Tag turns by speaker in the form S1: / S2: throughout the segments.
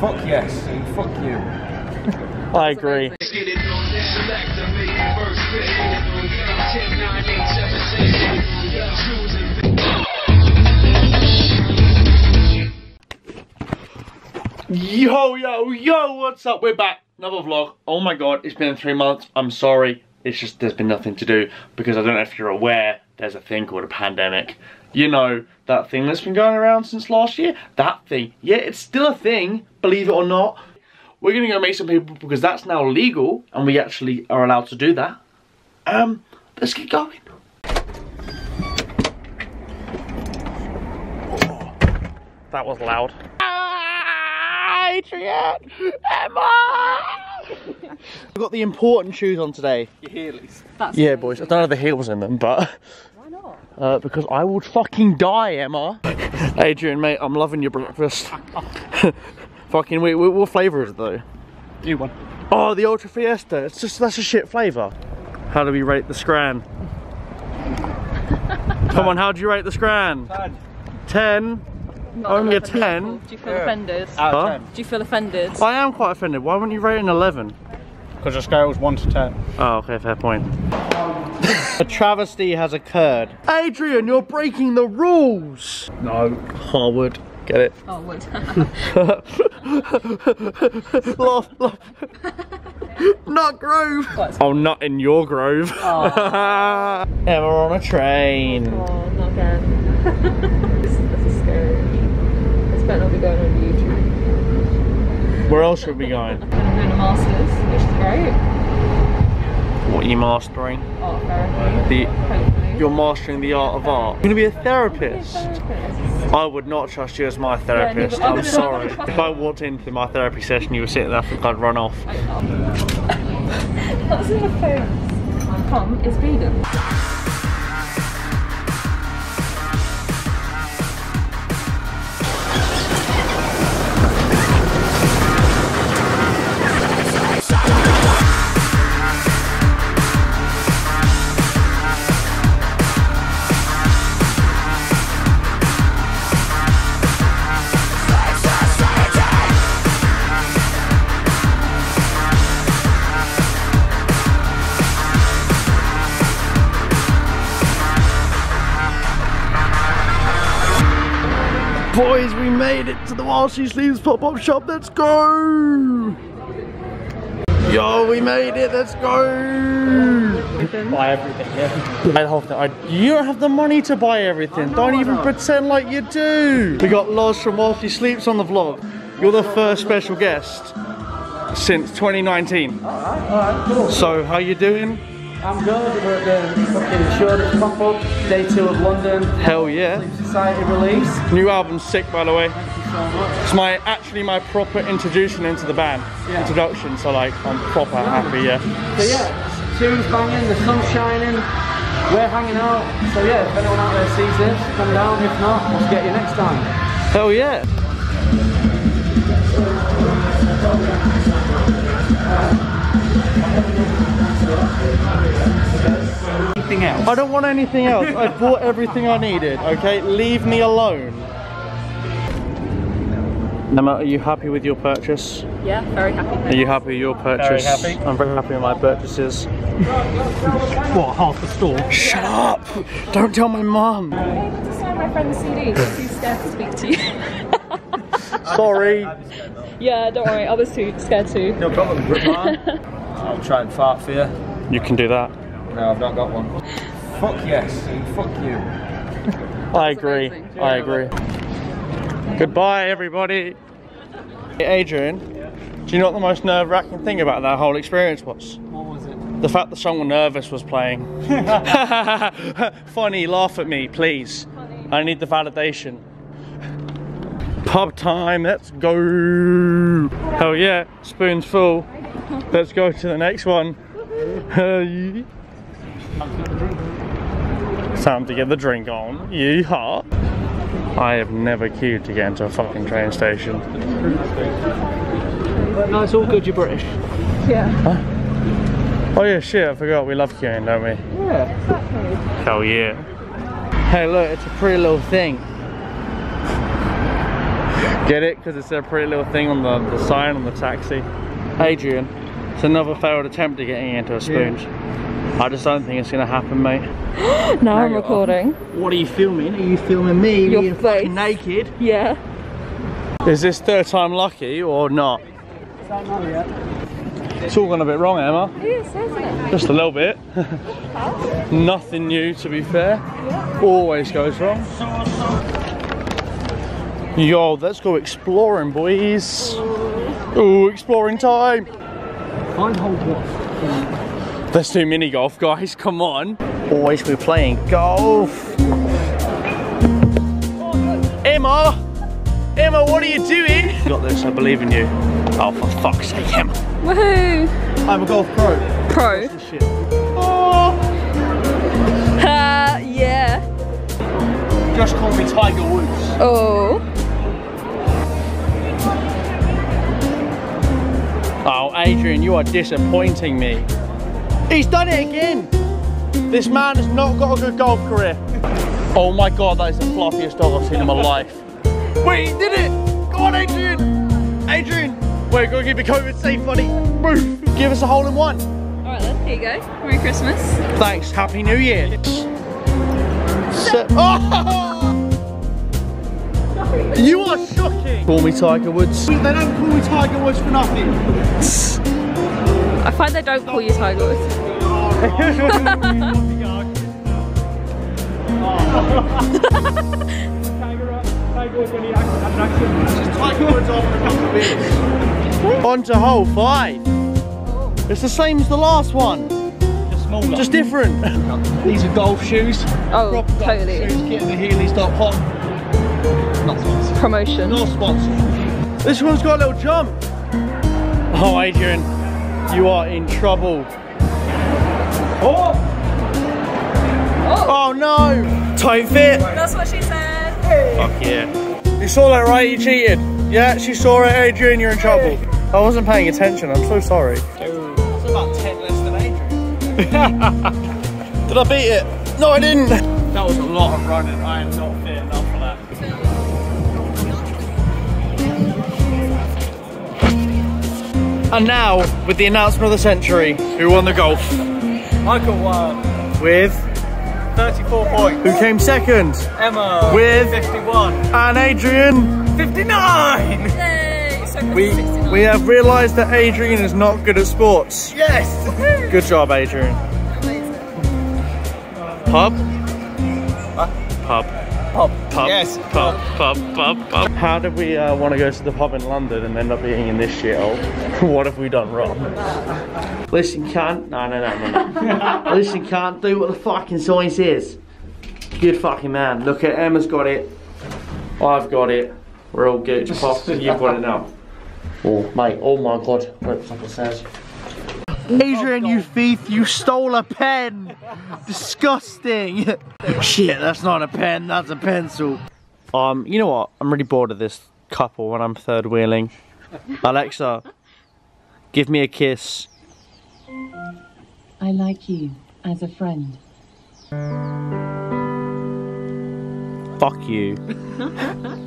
S1: Fuck yes, and fuck you.
S2: I agree. Yo, yo, yo, what's up? We're back. Another vlog. Oh my god, it's been three months. I'm sorry. It's just there's been nothing to do because I don't know if you're aware, there's a thing called a pandemic. You know, that thing that's been going around since last year? That thing. Yeah, it's still a thing, believe it or not. We're gonna go meet some people because that's now legal and we actually are allowed to do that. Um, let's get going. That was loud. Adrian! Emma! We've got the important shoes on today.
S1: Your Heelys.
S3: That's
S2: Yeah, boys. I don't have the heels in them, but
S3: Why not?
S2: Uh, because I would fucking die, Emma. Adrian, mate, I'm loving your breakfast. fucking, wait, what, what flavour is it though?
S1: New one.
S2: Oh, the Ultra Fiesta. It's just that's a shit flavour. How do we rate the Scran? Come on, how do you rate the Scran?
S1: Ten.
S2: Ten.
S3: Not
S2: Only a 10?
S3: Do you feel
S1: Yeah.
S3: offended?
S1: Out
S2: Huh?
S1: of ten.
S3: Do you feel offended?
S2: I am quite offended. Why wouldn't you rate an 11?
S1: Because the scale was one to ten.
S2: Oh, okay, fair point. a travesty has occurred. Adrian, you're breaking the rules.
S1: No.
S2: Harwood, get it?
S3: Oh, would.
S2: laugh, laugh. Nut Grove. Oh, not in your grove. Oh. Ever on a train.
S3: oh, not again. this, this is scary. This better not be going on YouTube.
S2: Where else should we be going?
S3: I'm doing a master's, which is great.
S2: What are you mastering?
S3: Art therapy.
S2: The
S3: Hopefully.
S2: you're mastering the art of art. You're gonna be a therapist. I would not trust you as my therapist.
S3: neither-
S2: I'm sorry. If I walked into my therapy session, you were sitting there, I think I'd run off.
S3: That's in the. My mum is vegan.
S2: Boys, we made it to the While She Sleeps pop-up shop. Let's go! Yo, we made it. Let's go!
S1: Buy everything, yeah.
S2: I hope that. I, you don't have the money to buy everything. Don't even pretend like you do. We got Loz from While She Sleeps on the vlog. You're the first special guest since 2019.
S1: Alright, alright, cool.
S2: So, how you doing?
S1: I'm good. We're at the fucking insurance pop up, day two of London.
S2: Hell yeah.
S1: Society release.
S2: New album, sick, by the way.
S1: Thank you so much.
S2: It's my actually my proper introduction into the band.
S1: Yeah.
S2: Introduction, so like I'm proper happy, yeah.
S1: So yeah, tunes banging, the sun's shining, we're hanging out. So yeah, if anyone out there sees this, come down. If not, we'll get you next time.
S2: Hell yeah.
S1: Anything else?
S2: I don't want anything else. I bought everything I needed, okay? Leave me alone. Emma, are you happy with your purchase?
S3: Yeah, very happy.
S2: Are you happy with your purchase?
S1: happy.
S2: I'm very happy with my purchases.
S1: What, half the store?
S2: Shut up! Don't tell my mum.
S3: I able to sign my friend's CD because he's scared to speak to you.
S2: Sorry.
S3: yeah, don't worry, I was too scared too.
S1: No problem, Gripman. I'll try and fart for you.
S2: You can do that.
S1: No, I've not got one. Fuck yes, fuck you.
S2: I agree.
S3: amazing.
S2: I agree. Goodbye, everybody. Adrian, do you know what the most nerve-wracking thing about that whole experience was?
S1: What was it?
S2: The fact the song Nervous was playing. Funny, laugh at me, please. I need the validation. Pub time, let's go. Hell yeah, spoon's full. Let's go to the next one. Time to get the drink on. Yeehaw. I have never queued to get into a fucking train station.
S1: No, it's all good, you're British.
S3: Yeah.
S2: Oh yeah, shit, I forgot we love queuing, don't we?
S1: Yeah.
S2: Hell yeah. Hey look, it's a pretty little thing. Get it? Because it's a pretty little thing on the, the sign on the taxi. Adrian, it's another failed attempt at getting into a spoons. I just don't think it's gonna happen, mate.
S3: Now I'm
S2: you are.
S3: recording.
S2: What are you filming? Are you filming me
S3: Your
S2: being
S3: face.
S2: naked?
S3: Yeah.
S2: Is this third time lucky or not? It's all gone a bit wrong, Emma.
S3: Yes, isn't it?
S2: Just a little bit. Nothing new, to be fair. Always goes wrong. Yo, let's go exploring, boys. Ooh, exploring time.
S1: Find hole what?
S2: Let's do mini golf, guys. Come on. Boys, we're playing golf. Emma! Emma, what are you doing? You got this, I believe in you. Oh, for fuck's sake, Emma.
S3: Woohoo!
S2: I'm a golf pro.
S3: Pro.
S2: Shit. Oh,
S3: Ha, yeah.
S2: just call me Tiger Woods.
S3: Oh.
S2: Oh, Adrian, you are disappointing me. He's done it again. This man has not got a good golf career. Oh my god, that is the floppiest dog I've seen in my life. Wait, he did it! Go on, Adrian! Adrian! Wait, gotta keep it COVID safe, buddy. Move! Give us a hole in one.
S3: Alright then, here you go. Merry Christmas.
S2: Thanks, Happy New Year. Oh! You are shocking! Call me Tiger Woods. They don't call me Tiger Woods for nothing.
S3: I find they don't call you Tiger Woods.
S2: Tiger Woods after a couple of beers. On to hole five. It's the same as the last one,
S1: Just smaller.
S2: just different. These are golf shoes.
S3: Oh,
S2: Proper golf
S3: totally.
S2: Shoes.
S3: Promotion.
S2: Not sponsored. This one's got a little jump. Oh, Adrian, you are in trouble. Oh. oh! Oh no! Tight fit.
S3: That's what she said.
S2: Fuck yeah. You saw that right? You cheated. Yeah, she saw it, Adrian, you're in trouble. I wasn't paying attention, I'm so sorry.
S1: It's about 10 less than Adrian.
S2: Did I beat it? No, I didn't.
S1: That was a lot of running. I am not fit enough
S2: And now, with the announcement of the century, who won the golf?
S1: Michael won
S2: With
S1: 34 points.
S2: who came second?
S1: Emma
S2: With-
S1: 51.
S2: And Adrian.
S1: 59!
S3: Yay! So
S2: We
S3: 69.
S2: we have realised that Adrian is not good at sports.
S1: Yes!
S2: Good job, Adrian. Pub? Pub.
S1: Pop.
S2: Pub.
S1: Yes.
S2: Pub. Pub. Pub. Pub. How did we uh, want to go to the pub in London and end up being in this shithole? what have we done wrong? Listen, can't. No, no, no, no, no. Listen, can't do what the fucking sign says. Good fucking man. Look at Emma's got it. I've got it. We're all good. Pop, you've got it now. Oh, mate. Oh my god. What the fuck it says? Adrian, you thief, you stole a pen! Disgusting! Shit, that's not a pen, that's a pencil. Um, you know what? I'm really bored of this couple when I'm third wheeling. Alexa, give me a kiss.
S4: I like you as a friend.
S2: Fuck you.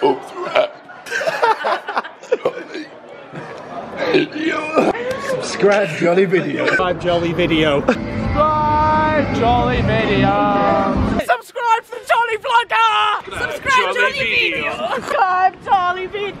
S2: hope throughout.
S1: video.
S3: Subscribe Jolley Video.
S1: Subscribe Jolley Video.
S5: Subscribe Jolley Video.
S1: Subscribe to the Jolley Vlogger. Subscribe
S3: Jolley, Jolley Video.
S1: Subscribe Jolley Video.